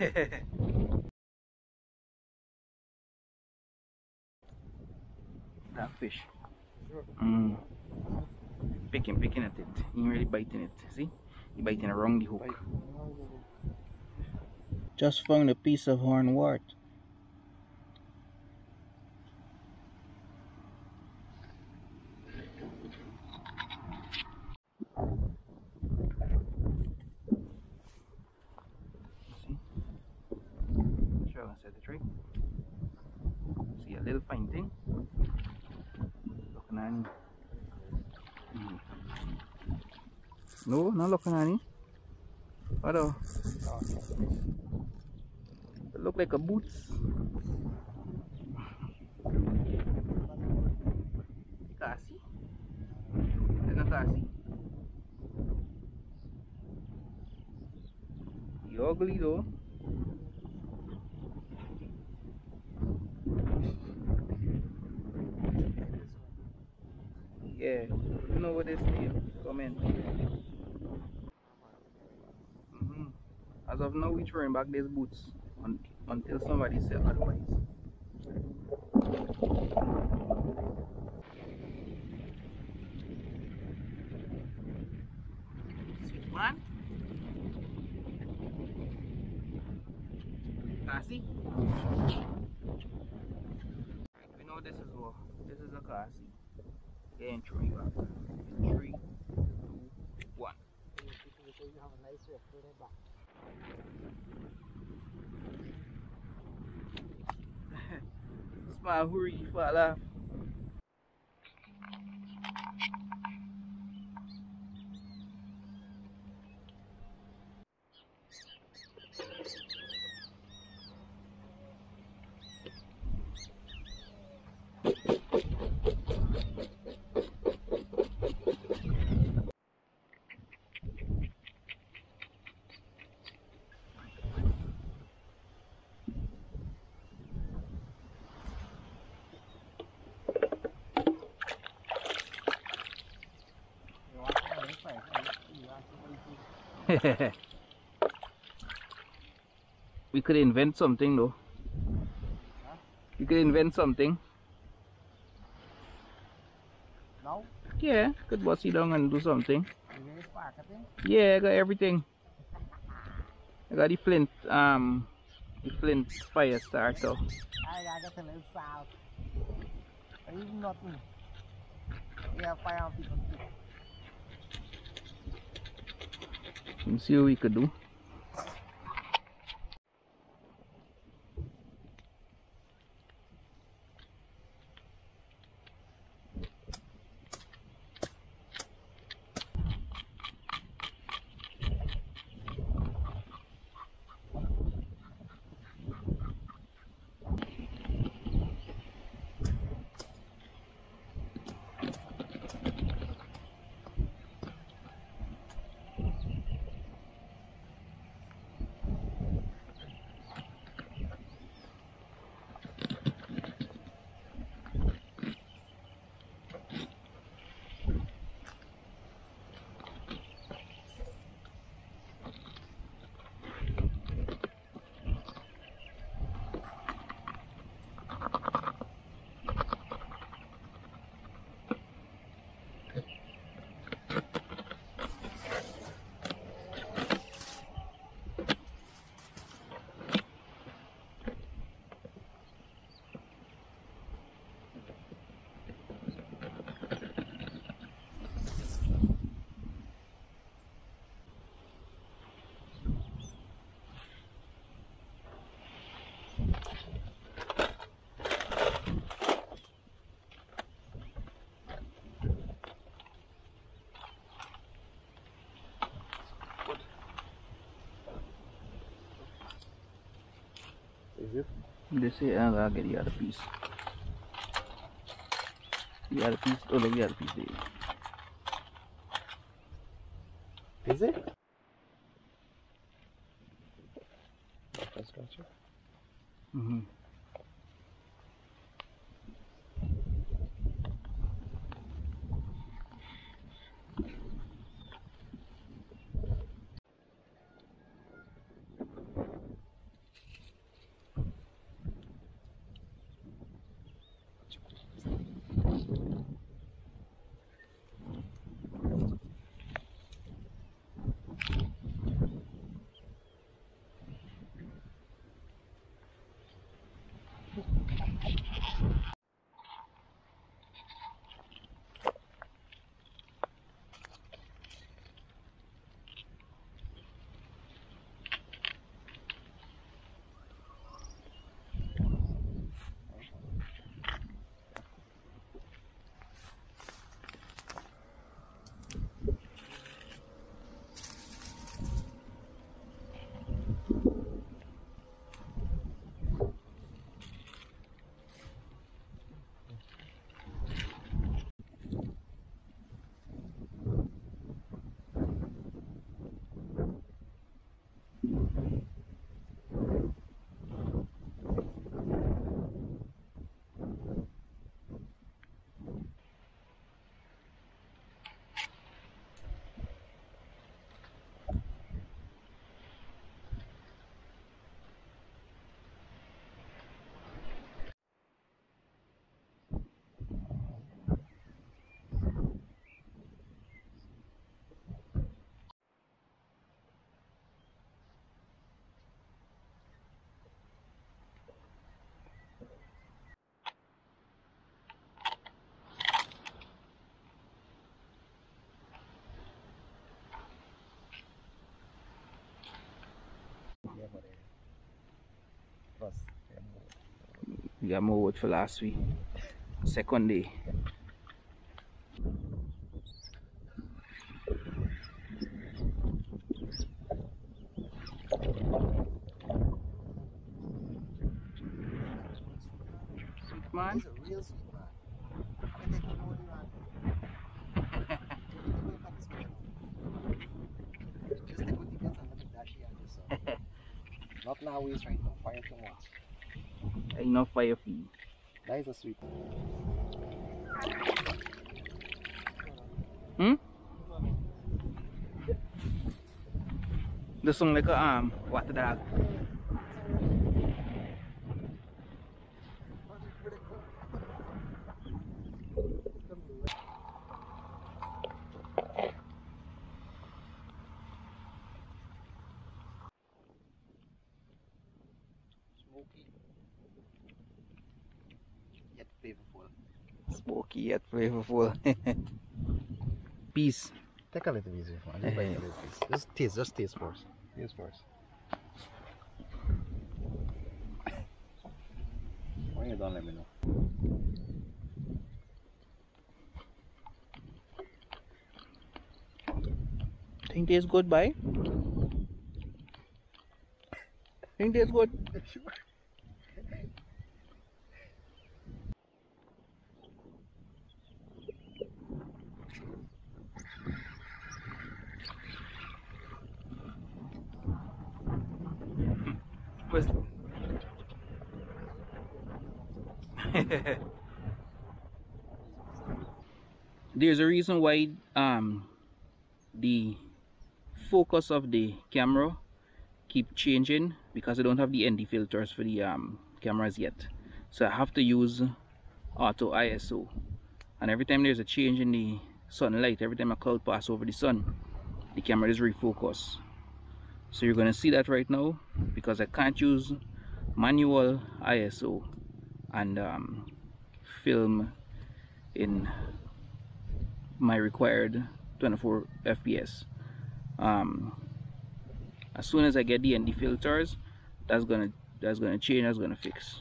that fish. Mm. Picking, picking at it. He ain't really biting it. See? He biting around the hook. Just found a piece of hornwort. See? Sure, I set the tree. See a little. Looking at. Mm. No, not him. What oh? It look like a boots. Kasi? Ano kasi? Ugly though. Yeah, you know what this is. In. hmm As of now, we're throwing back these boots un until somebody says otherwise. Sweet man. Kasi? We know this is what this is a kasi. Getting three back. Smile hurry. We could invent something though. We could invent something. Now, Yeah, could it down and do something. you guys pack it in. Yeah, I got everything. I got the flint, um, the flint fire starter. I got a little south. I even nothing. Have fire on people stick. Let's see what we could do. They say I gotta get the other piece. The other piece, oh, the We got more wood for last week. Second day. Sweet man. He's a real sweet man. I think he know the man. Just take what he gets and let him dash here and just, uh, Not now waste right now, fire too much. Enough fire feed. That is a sweet Hmm? The song like a um water dog. Smoky yet flavorful. Peace. Take a little easy, man. Just bite a little piece. Just taste, just taste first. Taste first. When you're done, let me know. Think tastes good, bye? Think tastes good? Was There's a reason why um the focus of the camera keep changing because I don't have the ND filters for the um, cameras yet. So I have to use auto ISO and every time there's a change in the sunlight every time a cloud pass over the sun the camera is refocused so you're gonna see that right now because I can't use manual ISO and um, film in my required 24 FPS um, as soon as I get the ND filters that's gonna that's gonna change that's gonna fix